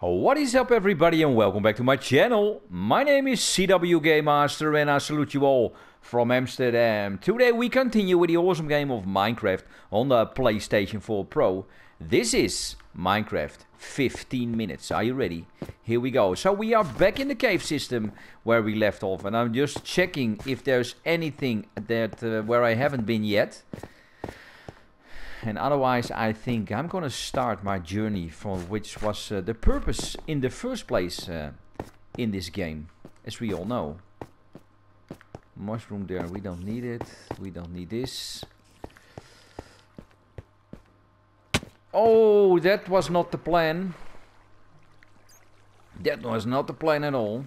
What is up everybody and welcome back to my channel. My name is ZWGamemaster and I salute you all from Amsterdam. Today we continue with the awesome game of Minecraft on the PlayStation 4 Pro. This is Minecraft 15 minutes. Are you ready? Here we go. So we are back in the cave system where we left off and I'm just checking if there's anything that uh, where I haven't been yet and otherwise I think I'm gonna start my journey from which was uh, the purpose in the first place uh, in this game as we all know. Mushroom there we don't need it. We don't need this. Oh that was not the plan. That was not the plan at all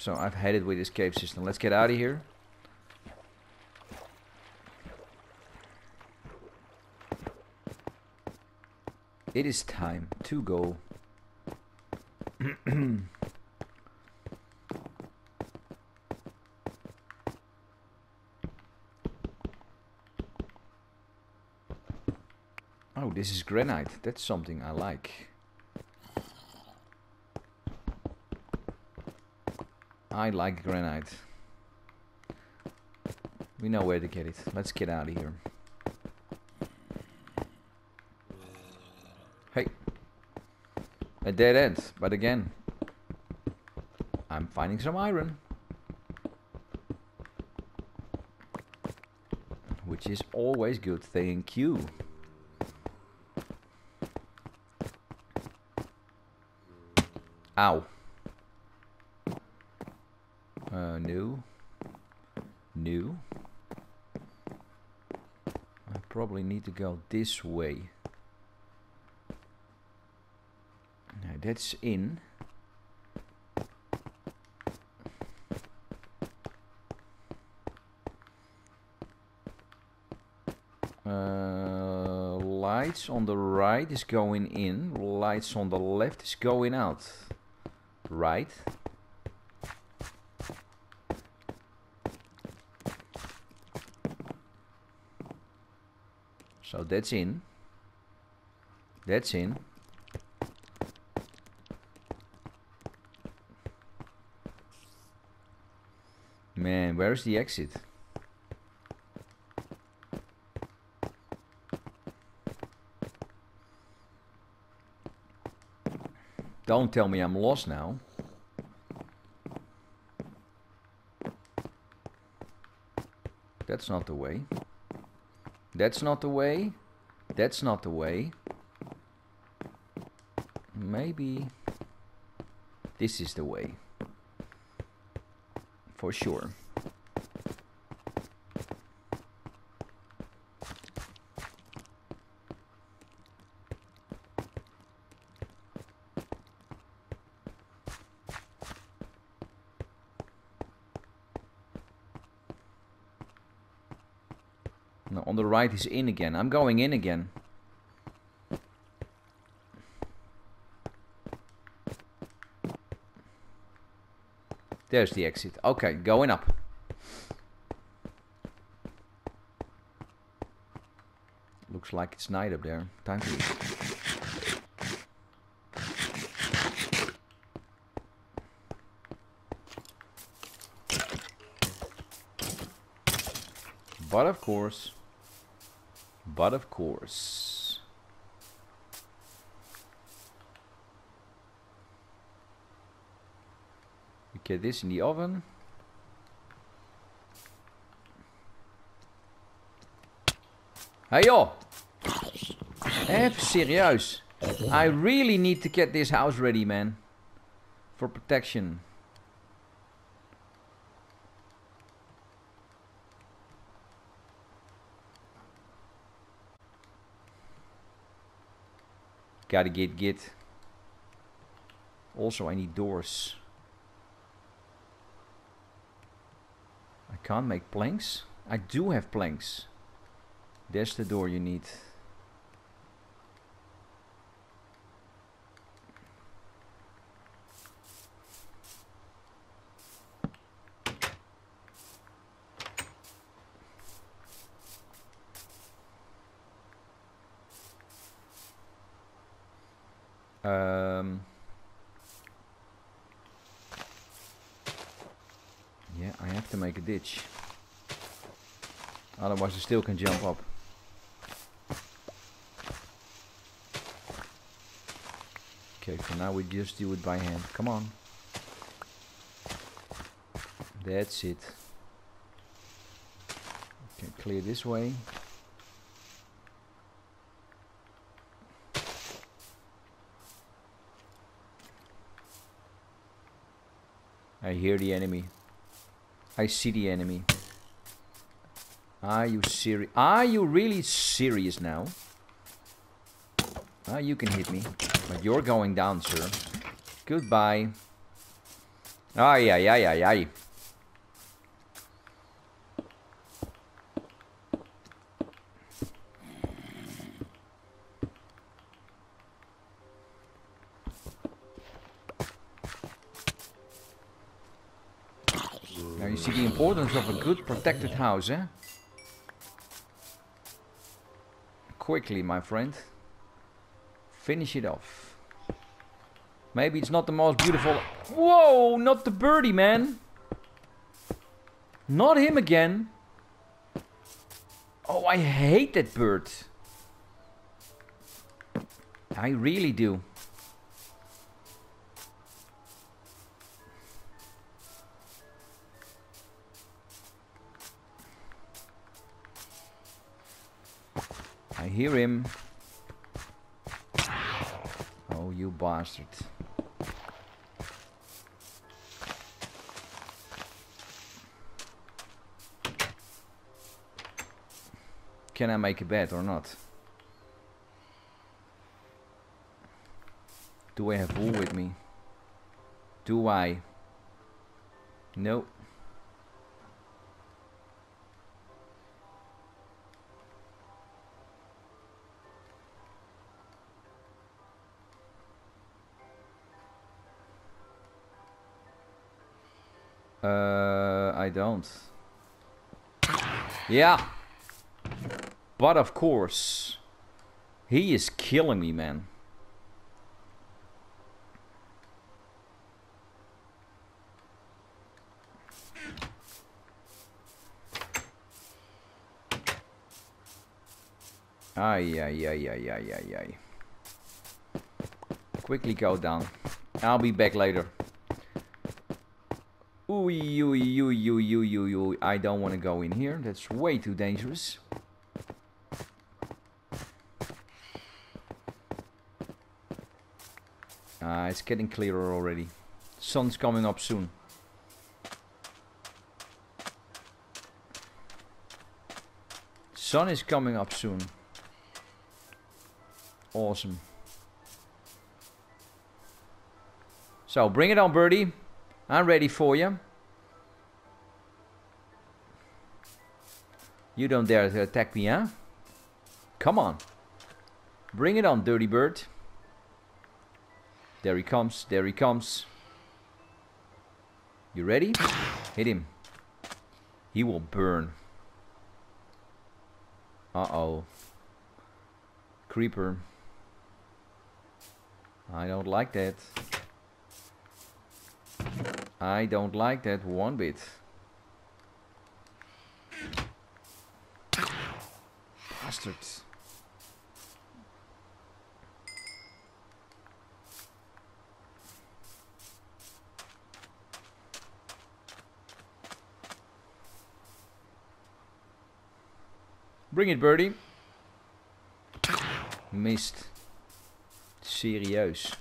So I've had it with this cave system. Let's get out of here. It is time to go. oh, this is granite. That's something I like. I like granite. We know where to get it. Let's get out of here. Hey. A dead end. But again. I'm finding some iron. Which is always good. Thank you. Ow. Uh, new. New. I probably need to go this way. Now that's in. Uh, lights on the right is going in. Lights on the left is going out. Right. So that's in. That's in. Man, where's the exit? Don't tell me I'm lost now. That's not the way. That's not the way. That's not the way. Maybe this is the way. For sure. Right is in again. I'm going in again. There's the exit. Okay, going up. Looks like it's night up there. Time to leave. But of course, but of course. We get this in the oven. Hey joh! Even serieus. I really need to get this house ready, man. For protection. Gotta get get. Also, I need doors. I can't make planks. I do have planks. There's the door you need. Make a ditch. Otherwise, I still can jump up. Okay, for now we just do it by hand. Come on. That's it. Okay, clear this way. I hear the enemy. I see the enemy. Are you serious? Are you really serious now? Ah, you can hit me. But you're going down, sir. Goodbye. Ay, ay, ay, ay, ay. Now you see the importance of a good protected house, eh? Quickly, my friend. Finish it off. Maybe it's not the most beautiful... Whoa, not the birdie, man. Not him again. Oh, I hate that bird. I really do. I hear him. Oh, you bastard. Can I make a bet or not? Do I have wool with me? Do I? Nope. Don't. Yeah. But of course, he is killing me, man. Ay, ay, ay, ay, ay, ay, ay. Quickly go down. I'll be back later. Ooh, ooh, ooh, ooh, ooh, ooh, ooh. I don't want to go in here. That's way too dangerous. Ah, it's getting clearer already. Sun's coming up soon. Sun is coming up soon. Awesome. So, bring it on, birdie. I'm ready for you. You don't dare to attack me, huh? Come on. Bring it on, dirty bird. There he comes, there he comes. You ready? Hit him. He will burn. Uh-oh. Creeper. I don't like that. I don't like that one bit. Bastards. Bring it, birdie. Missed. Serieus.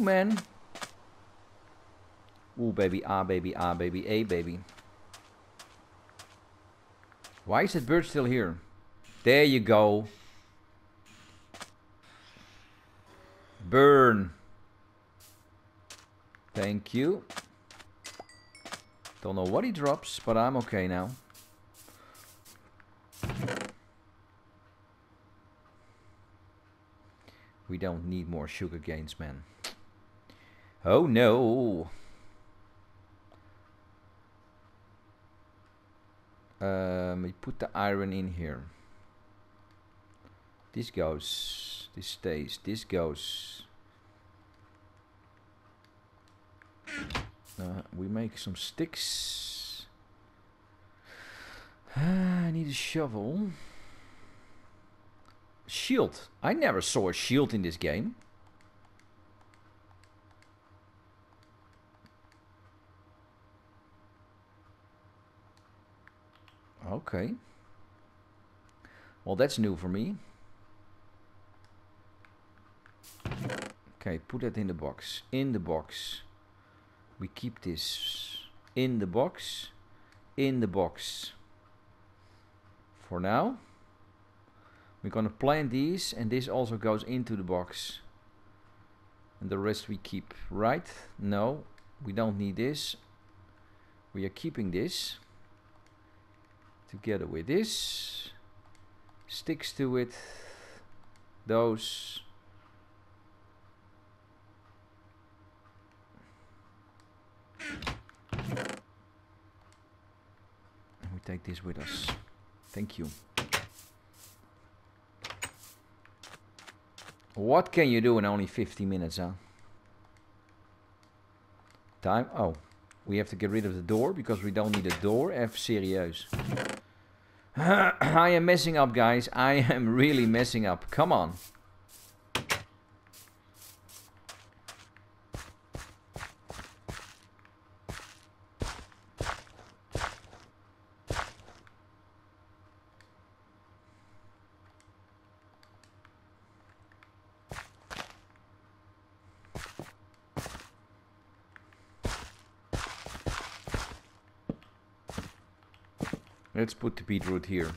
Man. Ooh, baby, ah, baby, ah, baby, A, baby. Why is that bird still here? There you go. Burn. Thank you. Don't know what he drops, but I'm okay now. We don't need more sugar canes, man. Oh no! Um, we put the iron in here. This goes, this stays, this goes. Uh, we make some sticks. I need a shovel. Shield. I never saw a shield in this game. Okay. Well, that's new for me. Okay, put that in the box. In the box. We keep this in the box. In the box. For now. We're gonna plant these and this also goes into the box. And the rest we keep, right? No, we don't need this. We are keeping this together with this sticks to it those. And we take this with us. Thank you. What can you do in only 50 minutes huh? Time? Oh we have to get rid of the door because we don't need a door. F serieus. I am messing up, guys. I am really messing up. Come on. Let's put the beetroot here.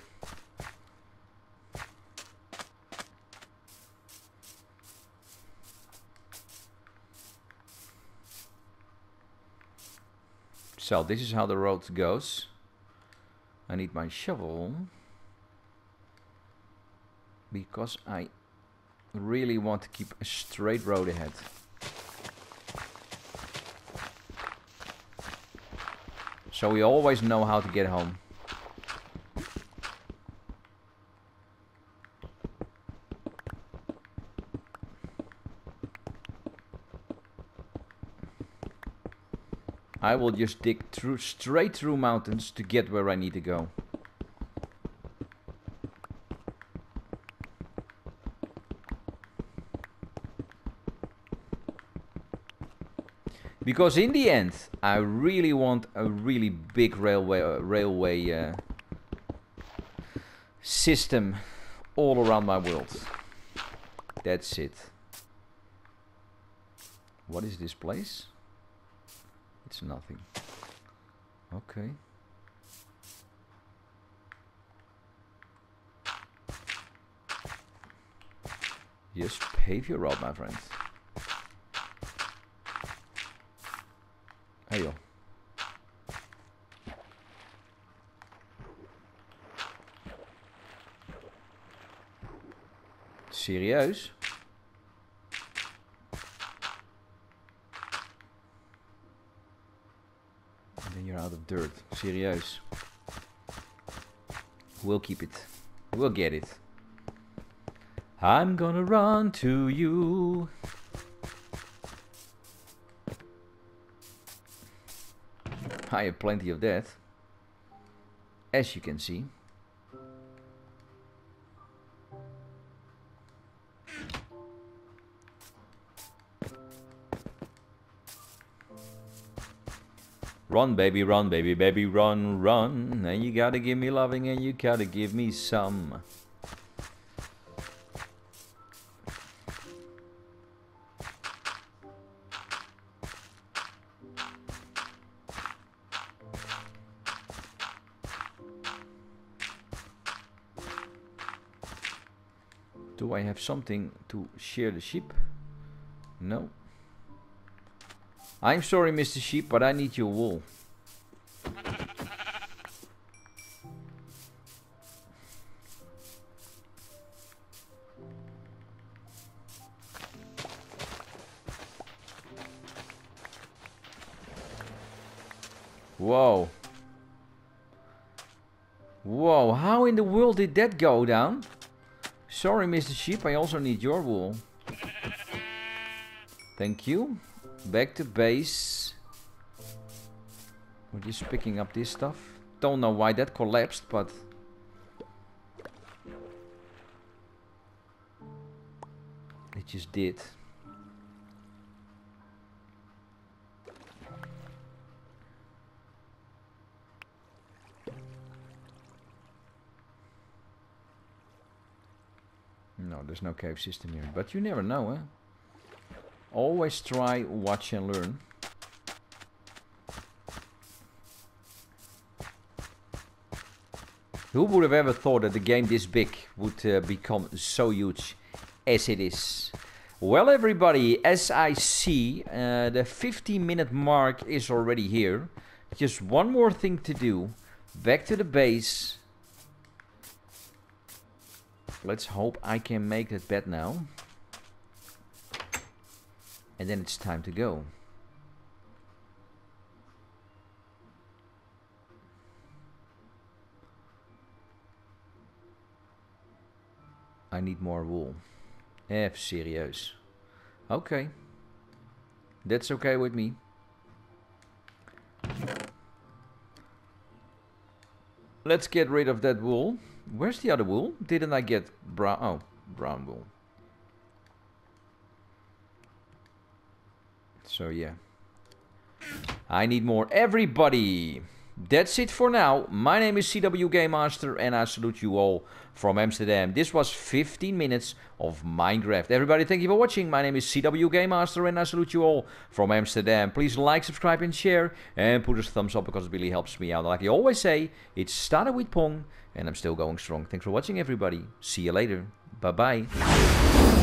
So this is how the road goes. I need my shovel because I really want to keep a straight road ahead. So we always know how to get home. I will just dig through straight through mountains to get where I need to go. Because in the end, I really want a really big railway uh, railway uh, system all around my world. That's it. What is this place? Nothing. Okay. Just pave your road, my friend. Hey yo. Serieus? Of dirt. Serieus. We'll keep it. We'll get it. I'm gonna run to you. I have plenty of that. As you can see. Run, baby, run, baby, baby, run, run. And you gotta give me loving and you gotta give me some. Do I have something to shear the sheep? No. I'm sorry, Mr. Sheep, but I need your wool. Whoa. Whoa, how in the world did that go down? Sorry, Mr. Sheep, I also need your wool. Thank you. Back to base. We're just picking up this stuff. Don't know why that collapsed, but... It just did. No, there's no cave system here. But you never know, eh? Always try, watch and learn. Who would have ever thought that a game this big would uh, become so huge as it is? Well, everybody, as I see, uh, the 50 minute mark is already here. Just one more thing to do. Back to the base. Let's hope I can make that bed now. And then it's time to go. I need more wool. F serieus. Okay. That's okay with me. Let's get rid of that wool. Where's the other wool? Didn't I get brown? Oh, brown wool. So yeah. I need more. Everybody! That's it for now. My name is ZWGamemaster and I salute you all from Amsterdam. This was 15 minutes of Minecraft. Everybody, thank you for watching. My name is ZWGamemaster and I salute you all from Amsterdam. Please like, subscribe and share and put a thumbs up because it really helps me out. Like I always say, it started with Pong and I'm still going strong. Thanks for watching everybody. See you later. Bye bye.